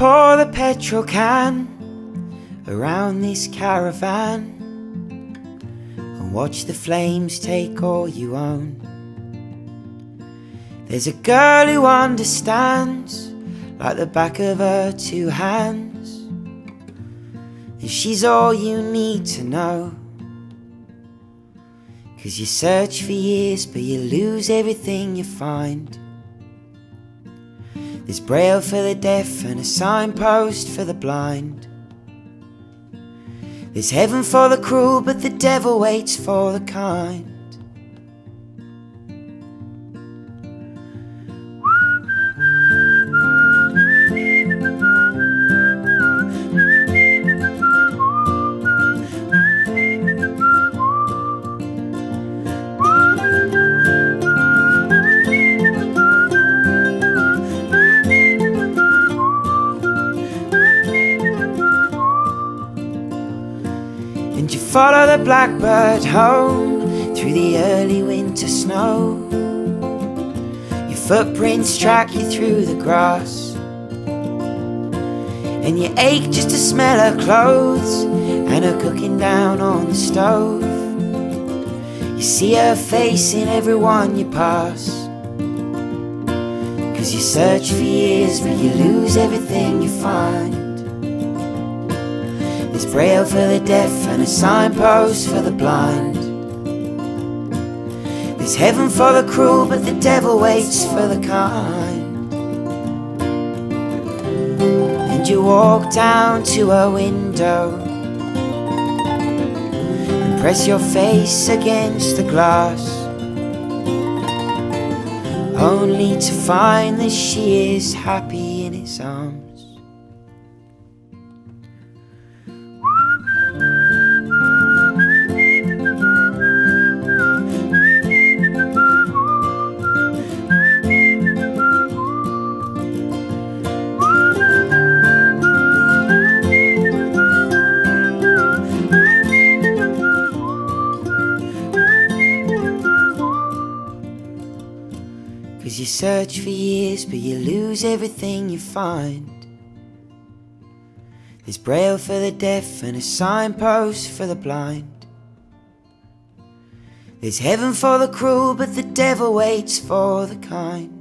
Pour the petrol can around this caravan and watch the flames take all you own. There's a girl who understands like the back of her two hands, and she's all you need to know. Cause you search for years, but you lose everything you find. There's braille for the deaf and a signpost for the blind. There's heaven for the cruel, but the devil waits for the kind. And you follow the blackbird home through the early winter snow. Your footprints track you through the grass. And you ache just to smell her clothes and her cooking down on the stove. You see her face in everyone you pass. Cause you search for years, but you lose everything you find. There's braille for the deaf and a signpost for the blind. There's heaven for the cruel, but the devil waits for the kind. And you walk down to a window and press your face against the glass. Only to find that she is happy in his arms. Cause you search for years, but you lose everything you find. There's braille for the deaf and a signpost for the blind. There's heaven for the cruel, but the devil waits for the kind.